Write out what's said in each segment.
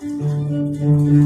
Thank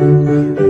Música